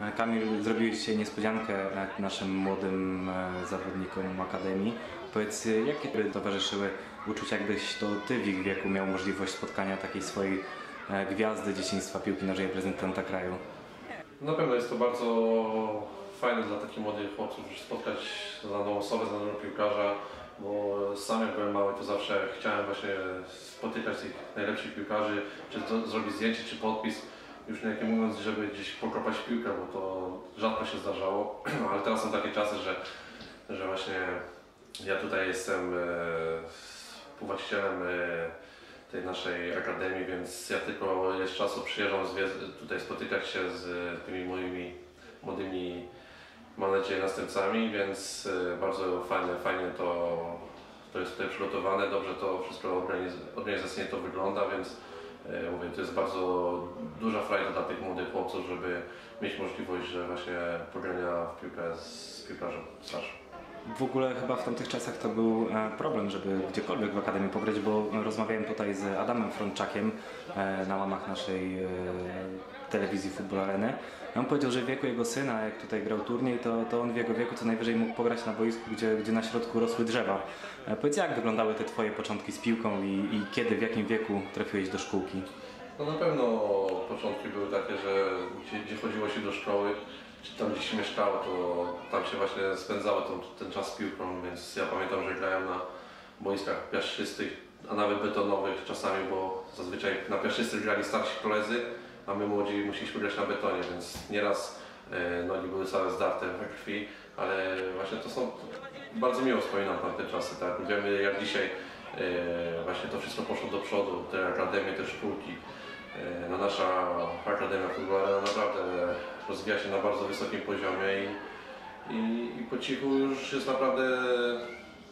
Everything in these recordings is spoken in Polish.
E, Kamil, zrobiłeś dzisiaj niespodziankę naszym młodym e, zawodnikom Akademii. Powiedz, e, jakie towarzyszyły uczucia, jakbyś to ty w ich wieku miał możliwość spotkania takiej swojej gwiazdy dzieciństwa piłki nożnej reprezentanta kraju? Na pewno jest to bardzo fajne dla takich młodych chłopców, że spotkać znaną osobę, znanego piłkarza, bo sam jak byłem mały, to zawsze chciałem właśnie spotykać tych najlepszych piłkarzy, czy zrobić zdjęcie, czy podpis, już nie mówiąc, żeby gdzieś pokopać piłkę, bo to rzadko się zdarzało, ale teraz są takie czasy, że, że właśnie ja tutaj jestem e, współwłaścicielem e, tej naszej akademii, więc ja tylko jest czasu przyjeżdżam tutaj spotykać się z tymi moimi młodymi, mam nadzieję, następcami, więc e, bardzo fajne, fajnie to, to jest tutaj przygotowane, dobrze to wszystko organiz- organizacyjnie to wygląda, więc e, mówię, to jest bardzo duża frajda dla tych młodych chłopców, żeby mieć możliwość, że właśnie pogrania w piłkę z piłkarzem starszym. W ogóle chyba w tamtych czasach to był e, problem, żeby gdziekolwiek w Akademii pograć, bo rozmawiałem tutaj z Adamem Frączakiem e, na łamach naszej e, telewizji Futbol Areny. On powiedział, że w wieku jego syna, jak tutaj grał turniej, to, to on w jego wieku co najwyżej mógł pograć na boisku, gdzie, gdzie na środku rosły drzewa. Powiedz, jak wyglądały te twoje początki z piłką i, i kiedy, w jakim wieku trafiłeś do szkółki? No na pewno początki były takie, że gdzie, gdzie chodziło się do szkoły, tam gdzie się mieszkało, to tam się właśnie spędzało ten, ten czas z piłką, więc ja pamiętam, że grałem na boiskach piaszczystych, a nawet betonowych czasami, bo zazwyczaj na piaszczystych grali starsi koledzy, a my młodzi musieliśmy grać na betonie, więc nieraz e, nogi były całe zdarte we krwi, ale właśnie to są, bardzo miło wspominam tamte czasy, tak, wiemy jak dzisiaj e, właśnie to wszystko poszło do przodu, te akademie, te szkółki, E, No nasza Akademia Futbolowa naprawdę rozwija się na bardzo wysokim poziomie i, i, i po cichu już jest naprawdę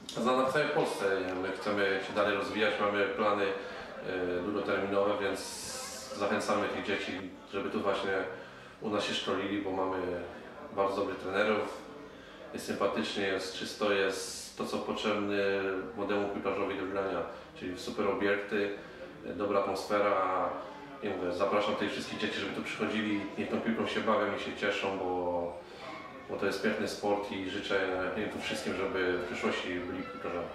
znana w całej Polsce. My chcemy się dalej rozwijać, mamy plany e, długoterminowe, więc zachęcamy tych dzieci, żeby tu właśnie u nas się szkolili, bo mamy bardzo dobrych trenerów, jest sympatycznie, jest czysto, jest to co potrzebne młodemu piłkarzowi do grania, czyli super obiekty, dobra atmosfera. Zapraszam tych wszystkich dzieci, żeby tu przychodzili, niech tą piłką się bawią i się cieszą, bo, bo to jest piękny sport i życzę im tu wszystkim, żeby w przyszłości byli piłkarzami.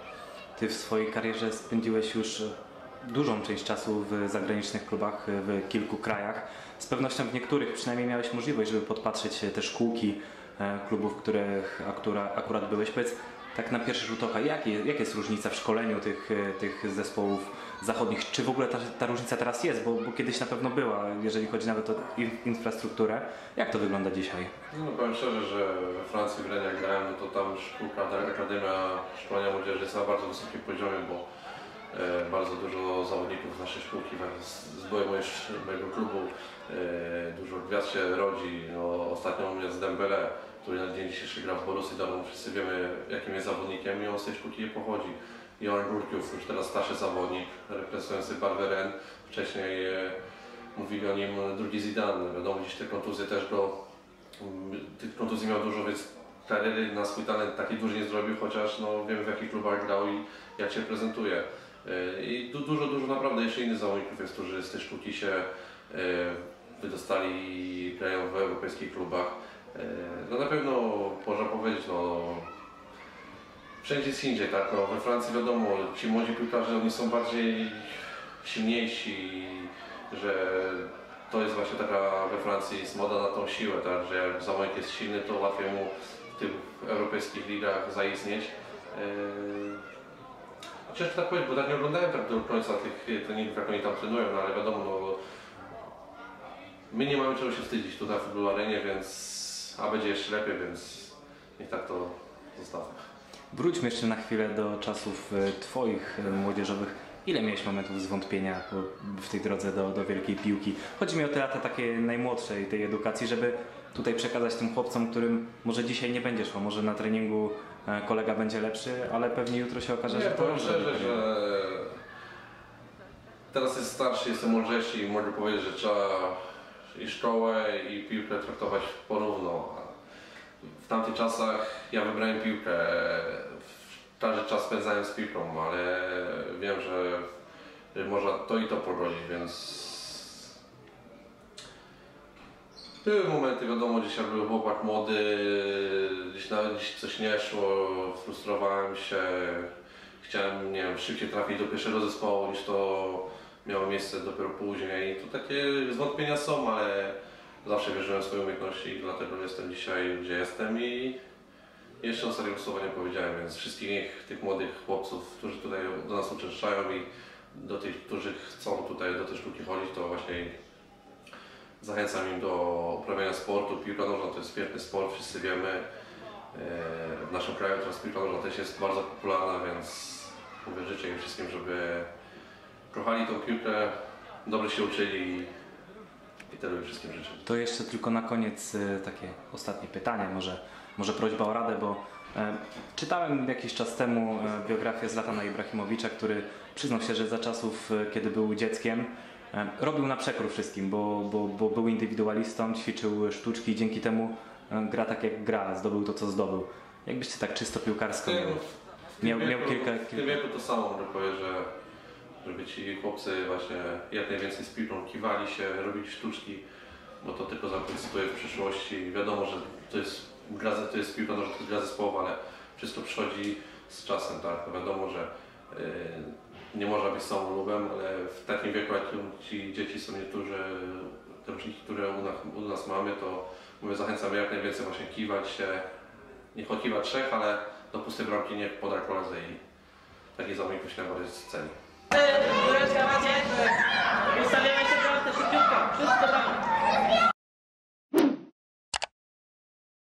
Ty w swojej karierze spędziłeś już dużą część czasu w zagranicznych klubach w kilku krajach. Z pewnością w niektórych przynajmniej miałeś możliwość, żeby podpatrzeć te szkółki e, klubów, w których akurat, akurat byłeś. Powiedz tak na pierwszy rzut oka, jak, je, jak jest różnica w szkoleniu tych, e, tych zespołów zachodnich? Czy w ogóle ta, ta różnica teraz jest? Bo, bo kiedyś na pewno była, jeżeli chodzi nawet o in, infrastrukturę. Jak to wygląda dzisiaj? No powiem szczerze, że we Francji w Rennes jak grałem, no to tam szkółka, Akademia Szkolenia Młodzieży jest na bardzo wysokim poziomie, bo e, bardzo dużo zawodników z naszej szkółki, z, mojego klubu, e, dużo gwiazd się rodzi. No, ostatnio u mnie z Dembele, który na dzień dzisiejszy gra w Borussii Dortmund, wszyscy wiemy jakim jest zawodnikiem i on z tej szkółki nie pochodzi. Johan Górkiów, już teraz starszy zawodnik, reprezentujący barwę Rennes. Wcześniej e, mówili o nim drugi Zidane, wiadomo gdzieś te kontuzje też go tych kontuzji miał dużo, więc kariery na swój talent taki duży nie zrobił, chociaż no, wiemy w jakich klubach grał i jak się prezentuje. Yy, I du dużo, dużo naprawdę jeszcze innych zawodników jest, którzy z tej sztuki się yy, wydostali i grają w europejskich klubach. Yy, No na pewno można powiedzieć, no, wszędzie jest indziej, tak? No, we Francji wiadomo, ci młodzi piłkarze oni są bardziej silniejsi, że to jest właśnie taka we Francji jest moda na tą siłę, tak? że jak zawodnik jest silny, to łatwiej mu w tych europejskich ligach zaistnieć. Yy... Ciężko tak powiedzieć, bo tak nie oglądałem tak do końca tych treningów, jak oni tam trenują, no ale wiadomo, no, my nie mamy czego się wstydzić tutaj w Futbol Arenie, więc a będzie jeszcze lepiej, więc niech tak to zostawmy. Wróćmy jeszcze na chwilę do czasów e, Twoich e, młodzieżowych. Ile miałeś momentów zwątpienia w tej drodze do, do wielkiej piłki? Chodzi mi o te lata takiej najmłodszej, tej edukacji, żeby tutaj przekazać tym chłopcom, którym może dzisiaj nie będzie szło, może na treningu e, kolega będzie lepszy, ale pewnie jutro się okaże, Nie, że to on szczerze, że teraz jest starszy, jestem mądrzejszy i mogę powiedzieć, że trzeba i szkołę i piłkę traktować porówno. W tamtych czasach ja wybrałem piłkę, każdy czas spędzałem z piłką, ale wiem, że można to i to pogodzić, więc były momenty, wiadomo, gdzieś jak był chłopak młody, gdzieś nawet gdzieś coś nie szło, frustrowałem się, chciałem, nie wiem, szybciej trafić do pierwszego zespołu niż to miało miejsce dopiero później. To takie zwątpienia są, ale zawsze wierzyłem w swoje umiejętności i dlatego jestem dzisiaj, gdzie jestem i jeszcze ostatniego słowa nie powiedziałem, więc wszystkich tych młodych chłopców, którzy tutaj do nas uczęszczają i do tych, którzy chcą tutaj do tej szkółki chodzić, to właśnie zachęcam im do uprawiania sportu. Piłka nożna to jest świetny sport, wszyscy wiemy. E, W naszym kraju teraz piłka nożna też jest bardzo popularna, więc mówię, życzę im wszystkim, żeby kochali tą piłkę, dobrze się uczyli i im wszystkim życzę. To jeszcze tylko na koniec e, takie ostatnie pytanie, może, może prośba o radę, bo e, czytałem jakiś czas temu e, biografię Zlatana Ibrahimowicza, który przyznał się, że za czasów, e, kiedy był dzieckiem, e, robił na przekór wszystkim, bo, bo, bo był indywidualistą, ćwiczył sztuczki i dzięki temu e, gra tak jak gra, zdobył to co zdobył. Jakbyście tak czysto piłkarsko miał, miał, miał kilka, W tym wieku to samo że żeby ci chłopcy właśnie jak najwięcej piłką kiwali się, robili sztuczki, bo to tylko zaprezentuje w przyszłości. Wiadomo, że to jest gra, to jest piłka nożna, to jest gra zespołowa, ale wszystko przychodzi z czasem, tak? No wiadomo, że yy, nie można być samolubem, ale w takim wieku, jak ci dzieci są niektórzy, te roczniki, które u nas, u nas mamy, to mówię, zachęcamy jak najwięcej właśnie kiwać się, nie chokiwać trzech, ale do pustej bramki nie poda koledze i taki zawodnik myślę najbardziej ceni. Ustawiamy się bramkę, szybciutko, wszyscy do bramy.